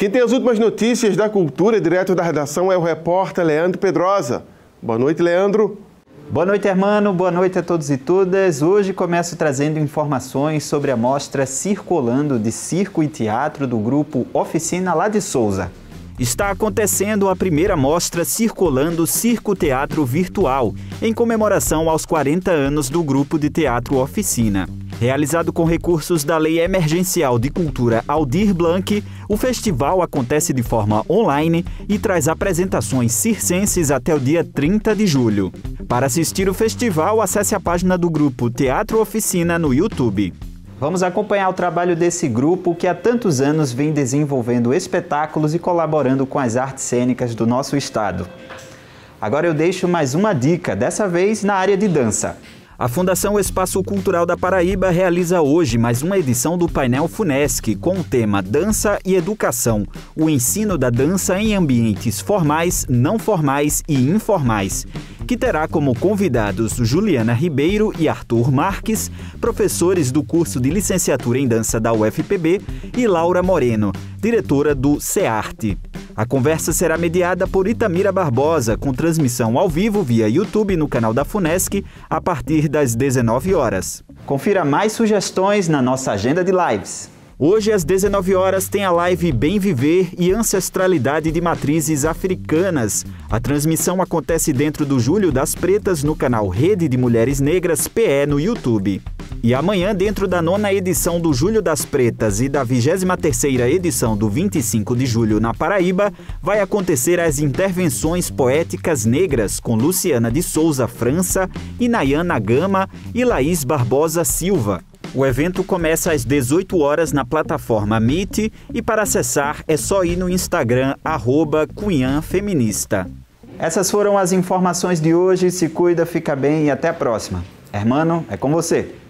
Quem tem as últimas notícias da cultura direto da redação é o repórter Leandro Pedrosa. Boa noite, Leandro. Boa noite, hermano. Boa noite a todos e todas. Hoje começo trazendo informações sobre a mostra Circulando de Circo e Teatro do grupo Oficina lá de Souza está acontecendo a primeira mostra Circulando Circo Teatro Virtual, em comemoração aos 40 anos do grupo de teatro Oficina. Realizado com recursos da Lei Emergencial de Cultura Aldir Blanc, o festival acontece de forma online e traz apresentações circenses até o dia 30 de julho. Para assistir o festival, acesse a página do grupo Teatro Oficina no YouTube. Vamos acompanhar o trabalho desse grupo que há tantos anos vem desenvolvendo espetáculos e colaborando com as artes cênicas do nosso estado. Agora eu deixo mais uma dica, dessa vez na área de dança. A Fundação Espaço Cultural da Paraíba realiza hoje mais uma edição do painel FUNESC com o tema Dança e Educação: o ensino da dança em ambientes formais, não formais e informais, que terá como convidados Juliana Ribeiro e Arthur Marques, professores do curso de licenciatura em dança da UFPB, e Laura Moreno, diretora do CEARTE. A conversa será mediada por Itamira Barbosa, com transmissão ao vivo via YouTube no canal da Funesc a partir das 19 horas. Confira mais sugestões na nossa agenda de lives. Hoje, às 19 horas, tem a live Bem Viver e Ancestralidade de Matrizes Africanas. A transmissão acontece dentro do Júlio das Pretas no canal Rede de Mulheres Negras PE no YouTube. E amanhã, dentro da nona edição do Júlio das Pretas e da 23ª edição do 25 de julho na Paraíba, vai acontecer as intervenções poéticas negras com Luciana de Souza França, Inayana Gama e Laís Barbosa Silva. O evento começa às 18 horas na plataforma Meet e para acessar é só ir no Instagram arroba Feminista. Essas foram as informações de hoje. Se cuida, fica bem e até a próxima. Hermano, é com você.